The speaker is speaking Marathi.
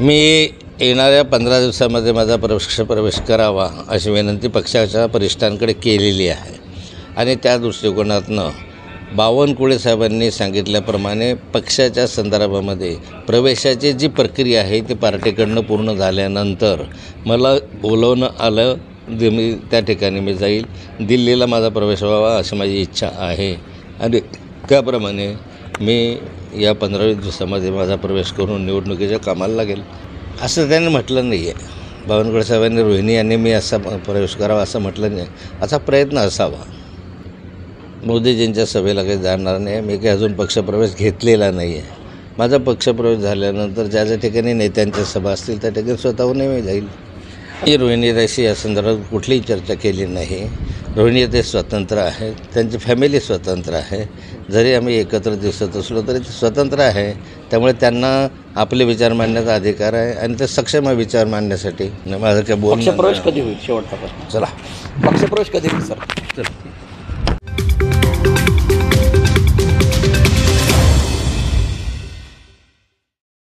मी येणाऱ्या पंधरा दिवसामध्ये माझा पक्ष प्रवेश करावा अशी विनंती पक्षाच्या वरिष्ठांकडे केलेली आहे. आणि त्या दृष्टिकोनातनं बावनकुळे साहेबांनी सांगितल्याप्रमाणे पक्षाच्या संदर्भामध्ये प्रवेशाची जी प्रक्रिया आहे ती पार्टीकडनं पूर्ण झाल्यानंतर मला बोलवणं आलं जे मी त्या ठिकाणी मी जाईल. दिल्लीला माझा प्रवेश व्हावा अशी माझी इच्छा आहे. आणि त्याप्रमाणे मी या पंधरावीस दिवसामध्ये माझा प्रवेश करून निवडणुकीच्या कामाला लागेल. असं त्यांनी म्हटलं नाही आहे बावनकुळे साहेबांनी रोहिणी यांनी मी असा प्रवेश करावा असं म्हटलं नाही असा प्रयत्न असावा. मोदीजींच्या सभेला काही जाणार नाही मी काही अजून पक्षप्रवेश घेतलेला नाही आहे माझा पक्षप्रवेश झाल्यानंतर ज्या ज्या ठिकाणी नेत्यांच्या सभा असतील त्या ठिकाणी स्वतःहूनही मी जाईल. मी रोहिणीताईशी या संदर्भात कुठलीही चर्चा केली नाही. रोहिणी ते स्वतंत्र आहे. त्यांची फॅमिली स्वतंत्र आहे. जरी आम्ही एकत्र दिसत असलो तरी ते स्वतंत्र आहे. त्यामुळे त्यांना आपले विचार मांडण्याचा अधिकार आहे आणि ते सक्षम आहे विचार मांडण्यासाठी. माझं काय बोलणं पक्षप्रवेश कधी होईल शेवटचा प्रश्न? चला. पक्षप्रवेश कधी होईल सर चला.